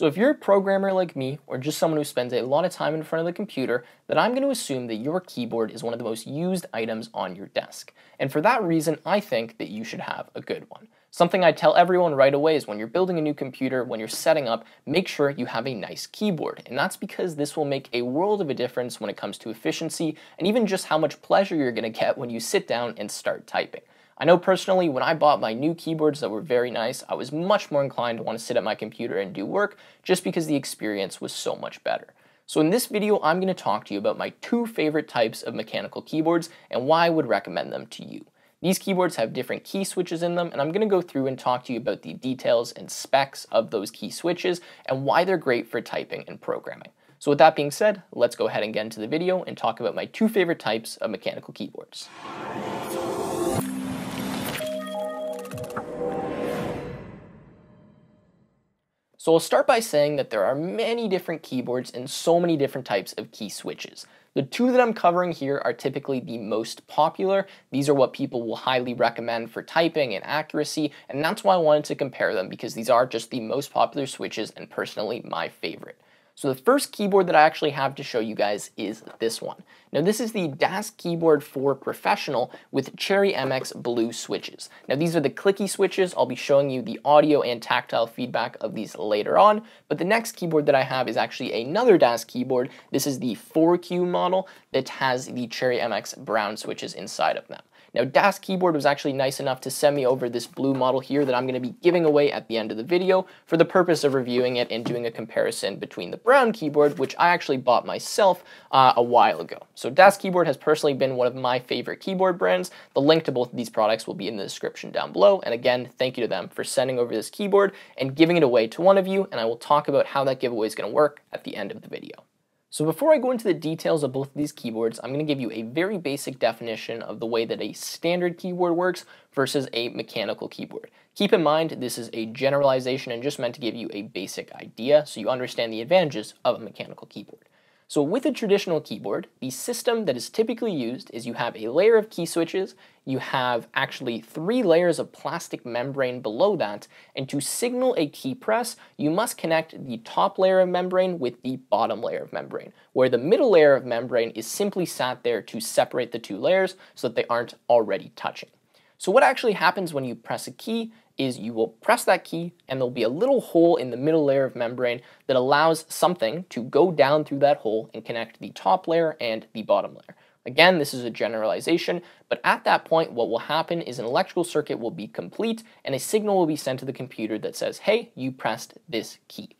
So if you're a programmer like me, or just someone who spends a lot of time in front of the computer, then I'm going to assume that your keyboard is one of the most used items on your desk. And for that reason, I think that you should have a good one. Something I tell everyone right away is when you're building a new computer, when you're setting up, make sure you have a nice keyboard. And that's because this will make a world of a difference when it comes to efficiency and even just how much pleasure you're going to get when you sit down and start typing. I know personally when I bought my new keyboards that were very nice, I was much more inclined to want to sit at my computer and do work just because the experience was so much better. So in this video, I'm going to talk to you about my two favorite types of mechanical keyboards and why I would recommend them to you. These keyboards have different key switches in them, and I'm going to go through and talk to you about the details and specs of those key switches and why they're great for typing and programming. So with that being said, let's go ahead and get into the video and talk about my two favorite types of mechanical keyboards. So I'll start by saying that there are many different keyboards and so many different types of key switches. The two that I'm covering here are typically the most popular. These are what people will highly recommend for typing and accuracy, and that's why I wanted to compare them because these are just the most popular switches and personally my favorite. So the first keyboard that I actually have to show you guys is this one. Now this is the DAS Keyboard 4 Professional with Cherry MX Blue switches. Now these are the clicky switches. I'll be showing you the audio and tactile feedback of these later on, but the next keyboard that I have is actually another DAS keyboard. This is the 4Q model that has the Cherry MX brown switches inside of them. Now DAS Keyboard was actually nice enough to send me over this blue model here that I'm going to be giving away at the end of the video for the purpose of reviewing it and doing a comparison between the brown keyboard, which I actually bought myself uh, a while ago. So DAS Keyboard has personally been one of my favorite keyboard brands. The link to both of these products will be in the description down below. And again, thank you to them for sending over this keyboard and giving it away to one of you. And I will talk about how that giveaway is going to work at the end of the video. So before I go into the details of both of these keyboards, I'm going to give you a very basic definition of the way that a standard keyboard works versus a mechanical keyboard. Keep in mind, this is a generalization and just meant to give you a basic idea so you understand the advantages of a mechanical keyboard. So with a traditional keyboard, the system that is typically used is you have a layer of key switches, you have actually three layers of plastic membrane below that, and to signal a key press, you must connect the top layer of membrane with the bottom layer of membrane, where the middle layer of membrane is simply sat there to separate the two layers so that they aren't already touching. So what actually happens when you press a key is you will press that key and there'll be a little hole in the middle layer of membrane that allows something to go down through that hole and connect the top layer and the bottom layer. Again, this is a generalization, but at that point, what will happen is an electrical circuit will be complete and a signal will be sent to the computer that says, hey, you pressed this key.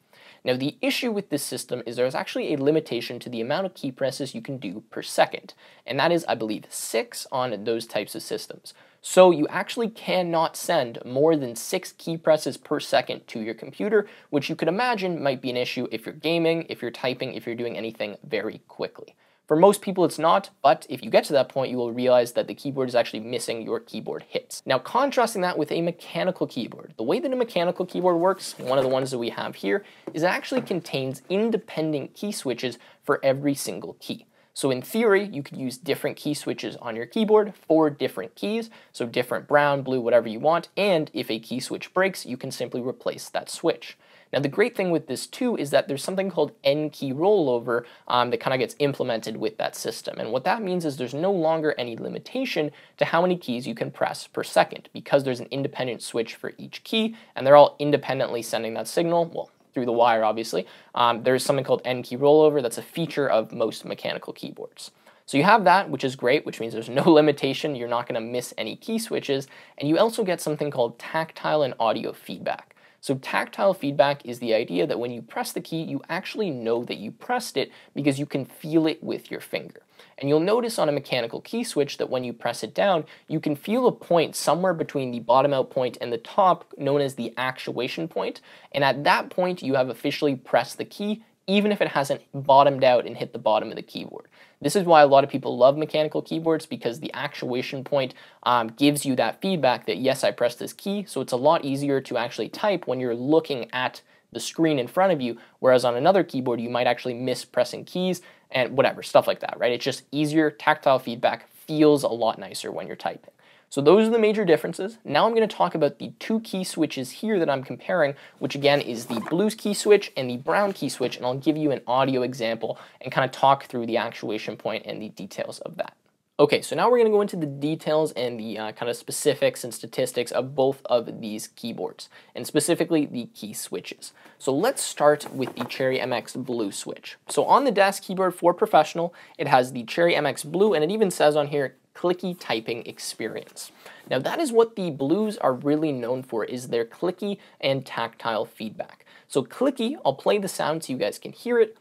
Now the issue with this system is there's actually a limitation to the amount of key presses you can do per second, and that is, I believe, six on those types of systems. So you actually cannot send more than six key presses per second to your computer, which you could imagine might be an issue if you're gaming, if you're typing, if you're doing anything very quickly. For most people, it's not, but if you get to that point, you will realize that the keyboard is actually missing your keyboard hits. Now, contrasting that with a mechanical keyboard, the way that a mechanical keyboard works, one of the ones that we have here, is it actually contains independent key switches for every single key. So in theory, you could use different key switches on your keyboard for different keys, so different brown, blue, whatever you want, and if a key switch breaks, you can simply replace that switch. Now the great thing with this too is that there's something called N-key rollover um, that kind of gets implemented with that system. And what that means is there's no longer any limitation to how many keys you can press per second because there's an independent switch for each key and they're all independently sending that signal, well, through the wire obviously. Um, there's something called N-key rollover that's a feature of most mechanical keyboards. So you have that, which is great, which means there's no limitation, you're not gonna miss any key switches, and you also get something called tactile and audio feedback. So tactile feedback is the idea that when you press the key, you actually know that you pressed it because you can feel it with your finger. And you'll notice on a mechanical key switch that when you press it down, you can feel a point somewhere between the bottom out point and the top known as the actuation point. And at that point, you have officially pressed the key even if it hasn't bottomed out and hit the bottom of the keyboard. This is why a lot of people love mechanical keyboards because the actuation point um, gives you that feedback that yes, I pressed this key, so it's a lot easier to actually type when you're looking at the screen in front of you, whereas on another keyboard you might actually miss pressing keys and whatever, stuff like that, right? It's just easier, tactile feedback feels a lot nicer when you're typing. So those are the major differences. Now I'm going to talk about the two key switches here that I'm comparing, which again is the blue key switch and the brown key switch, and I'll give you an audio example and kind of talk through the actuation point and the details of that. Okay, so now we're going to go into the details and the uh, kind of specifics and statistics of both of these keyboards, and specifically the key switches. So let's start with the Cherry MX Blue switch. So on the DAS keyboard 4 professional, it has the Cherry MX Blue, and it even says on here, clicky typing experience. Now that is what the Blues are really known for, is their clicky and tactile feedback. So clicky, I'll play the sound so you guys can hear it.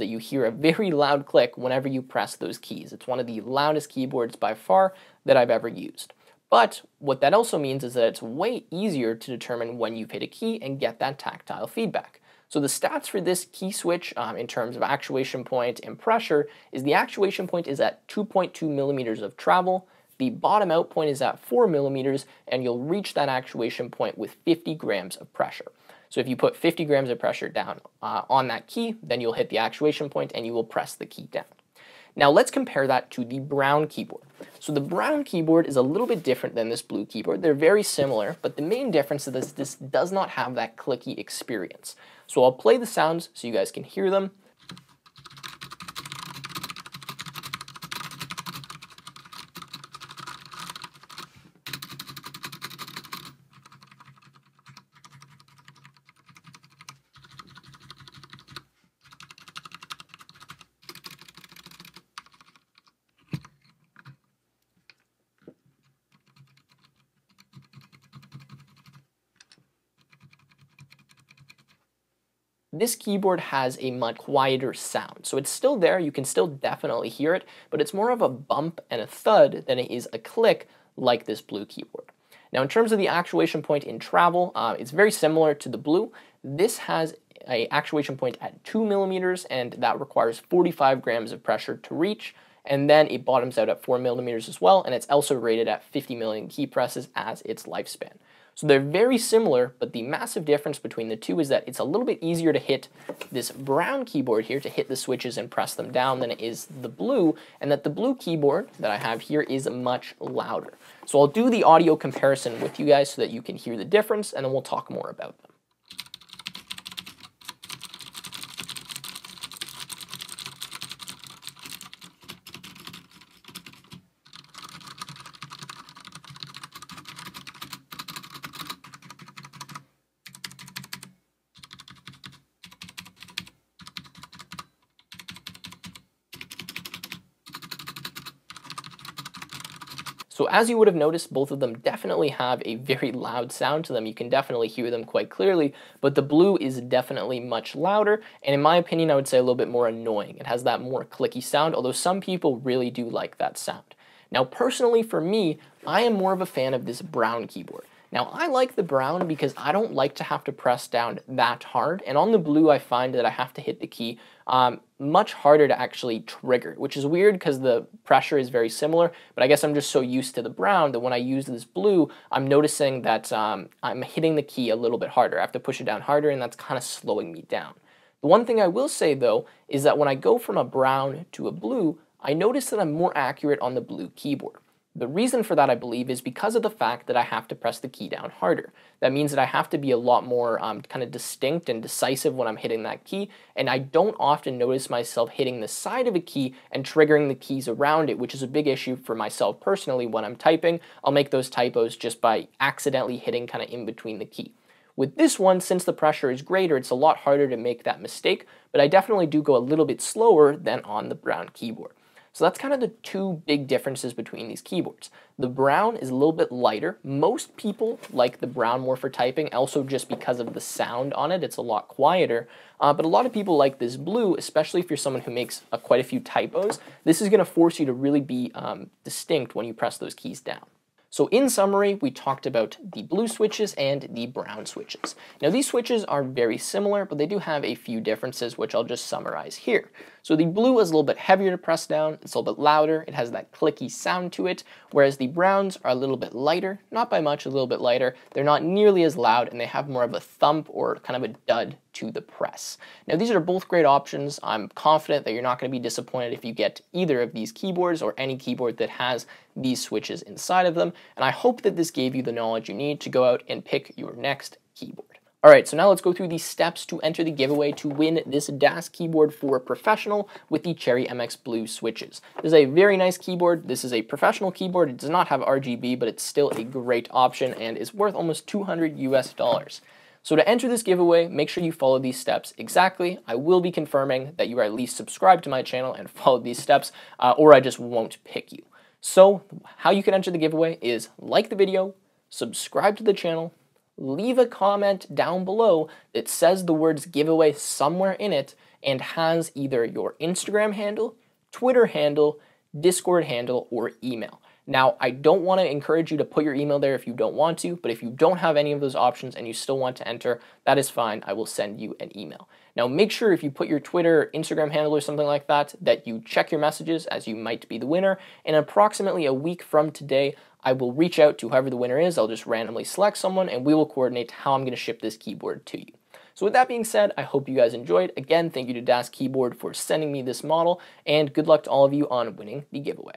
That you hear a very loud click whenever you press those keys. It's one of the loudest keyboards by far that I've ever used. But what that also means is that it's way easier to determine when you've hit a key and get that tactile feedback. So the stats for this key switch um, in terms of actuation point and pressure is the actuation point is at 2.2 millimeters of travel, the bottom out point is at 4 millimeters, and you'll reach that actuation point with 50 grams of pressure. So if you put 50 grams of pressure down uh, on that key, then you'll hit the actuation point and you will press the key down. Now let's compare that to the brown keyboard. So the brown keyboard is a little bit different than this blue keyboard. They're very similar, but the main difference is this, this does not have that clicky experience. So I'll play the sounds so you guys can hear them. This keyboard has a much quieter sound. So it's still there, you can still definitely hear it, but it's more of a bump and a thud than it is a click like this blue keyboard. Now in terms of the actuation point in travel, uh, it's very similar to the blue. This has a actuation point at 2 millimeters and that requires 45 grams of pressure to reach and then it bottoms out at 4 millimeters as well and it's also rated at 50 million key presses as its lifespan. So they're very similar, but the massive difference between the two is that it's a little bit easier to hit this brown keyboard here to hit the switches and press them down than it is the blue, and that the blue keyboard that I have here is much louder. So I'll do the audio comparison with you guys so that you can hear the difference, and then we'll talk more about them. So as you would have noticed, both of them definitely have a very loud sound to them. You can definitely hear them quite clearly, but the blue is definitely much louder, and in my opinion, I would say a little bit more annoying. It has that more clicky sound, although some people really do like that sound. Now, personally for me, I am more of a fan of this brown keyboard. Now I like the brown because I don't like to have to press down that hard and on the blue I find that I have to hit the key um, much harder to actually trigger which is weird because the pressure is very similar but I guess I'm just so used to the brown that when I use this blue I'm noticing that um, I'm hitting the key a little bit harder. I have to push it down harder and that's kind of slowing me down. The one thing I will say though is that when I go from a brown to a blue I notice that I'm more accurate on the blue keyboard. The reason for that, I believe, is because of the fact that I have to press the key down harder. That means that I have to be a lot more um, kind of distinct and decisive when I'm hitting that key, and I don't often notice myself hitting the side of a key and triggering the keys around it, which is a big issue for myself personally when I'm typing. I'll make those typos just by accidentally hitting kind of in between the key. With this one, since the pressure is greater, it's a lot harder to make that mistake, but I definitely do go a little bit slower than on the brown keyboard. So that's kind of the two big differences between these keyboards. The brown is a little bit lighter. Most people like the brown more for typing, also just because of the sound on it. It's a lot quieter. Uh, but a lot of people like this blue, especially if you're someone who makes uh, quite a few typos. This is going to force you to really be um, distinct when you press those keys down. So in summary, we talked about the blue switches and the brown switches. Now these switches are very similar, but they do have a few differences, which I'll just summarize here. So the blue is a little bit heavier to press down, it's a little bit louder, it has that clicky sound to it, whereas the browns are a little bit lighter, not by much, a little bit lighter. They're not nearly as loud, and they have more of a thump or kind of a dud to the press. Now these are both great options. I'm confident that you're not going to be disappointed if you get either of these keyboards or any keyboard that has these switches inside of them, and I hope that this gave you the knowledge you need to go out and pick your next keyboard. Alright, so now let's go through the steps to enter the giveaway to win this DAS keyboard 4 professional with the Cherry MX Blue switches. This is a very nice keyboard. This is a professional keyboard. It does not have RGB, but it's still a great option and is worth almost 200 US dollars. So to enter this giveaway, make sure you follow these steps exactly. I will be confirming that you are at least subscribed to my channel and followed these steps, uh, or I just won't pick you. So how you can enter the giveaway is like the video, subscribe to the channel, leave a comment down below that says the words giveaway somewhere in it and has either your Instagram handle, Twitter handle, Discord handle, or email. Now, I don't want to encourage you to put your email there if you don't want to, but if you don't have any of those options and you still want to enter, that is fine. I will send you an email. Now, make sure if you put your Twitter, Instagram handle, or something like that, that you check your messages as you might be the winner. And approximately a week from today, I will reach out to whoever the winner is. I'll just randomly select someone and we will coordinate how I'm going to ship this keyboard to you. So with that being said, I hope you guys enjoyed. Again, thank you to DAS Keyboard for sending me this model, and good luck to all of you on winning the giveaway.